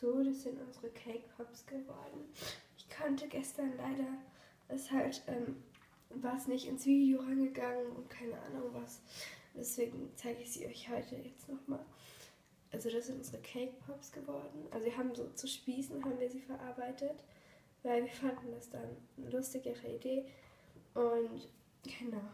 So, das sind unsere Cake Pops geworden. Ich konnte gestern leider, es halt, ähm, war nicht ins Video rangegangen und keine Ahnung was. Deswegen zeige ich sie euch heute jetzt nochmal. Also das sind unsere Cake Pops geworden. Also wir haben so zu Spießen haben wir sie verarbeitet, weil wir fanden das dann eine lustigere Idee. Und genau,